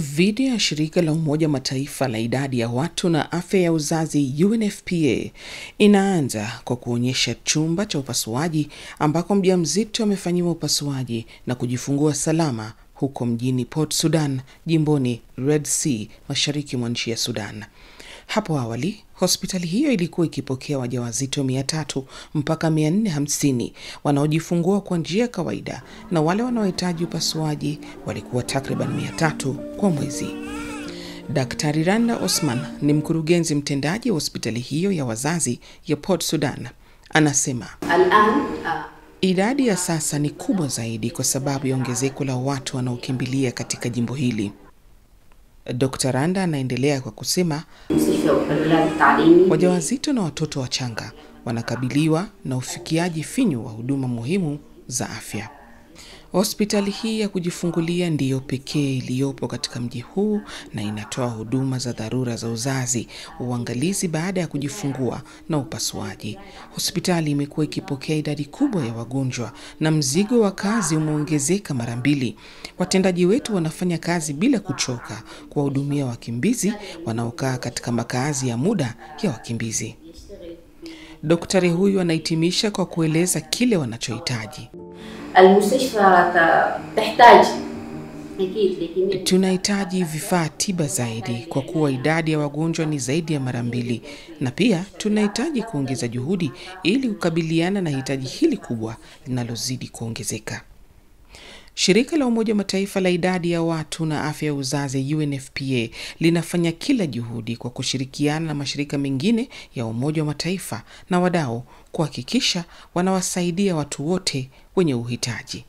Video ya shirika la Umoja Mataifa la idadi ya watu na afya ya uzazi UNFPA inaanza kwa kuonyesha chumba cha upasuaji ambako mjamzito amefanyiwa upasuaji na kujifungua salama huko mjini Port Sudan, jimboni Red Sea, mashariki mwa nchi ya Sudan. Hapo awali hospitali hiyo ilikuwa ikipokea wajawazito mia tatu mpaka mia nne hamsini wanaojifungua kwa njia ya kawaida na wale wanaohitaji upasuaji walikuwa takriban mia tatu kwa mwezi. Daktari Randa Osman ni mkurugenzi mtendaji wa hospitali hiyo ya wazazi ya Port Sudan. Anasema idadi ya sasa ni kubwa zaidi kwa sababu ya ongezeko la watu wanaokimbilia katika jimbo hili. Dr. Randa anaendelea kwa kusema wajawazito na watoto wachanga wanakabiliwa na ufikiaji finyu wa huduma muhimu za afya. Hospitali hii ya kujifungulia ndiyo pekee iliyopo katika mji huu na inatoa huduma za dharura za uzazi, uangalizi baada ya kujifungua na upasuaji. Hospitali imekuwa ikipokea idadi kubwa ya wagonjwa na mzigo wa kazi umeongezeka mara mbili. Watendaji wetu wanafanya kazi bila kuchoka kuwahudumia wakimbizi wanaokaa katika makazi ya muda ya wakimbizi. Daktari huyu anahitimisha kwa kueleza kile wanachohitaji. Tunahitaji vifaa tiba zaidi kwa kuwa idadi ya wagonjwa ni zaidi ya mara mbili, na pia tunahitaji kuongeza juhudi ili kukabiliana na hitaji hili kubwa linalozidi kuongezeka. Shirika la Umoja wa Mataifa la idadi ya watu na afya ya uzazi UNFPA linafanya kila juhudi kwa kushirikiana na mashirika mengine ya Umoja wa Mataifa na wadau kuhakikisha wanawasaidia watu wote wenye uhitaji.